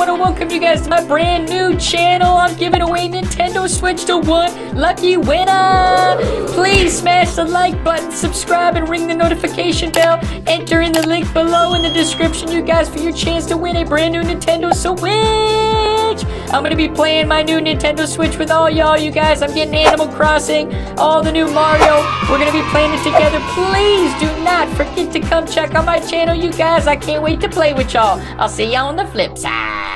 Want to welcome you guys to my brand new channel. I'm giving away Nintendo Switch to one lucky winner. Please smash the like button, subscribe, and ring the notification bell. Enter in the link below in the description, you guys, for your chance to win a brand new Nintendo Switch. I'm gonna be playing my new Nintendo Switch with all y'all, you guys. I'm getting Animal Crossing, all the new Mario. We're gonna be playing it together. Please do not forget to come check out my channel, you guys. I can't wait to play with y'all. I'll see y'all on the flip side.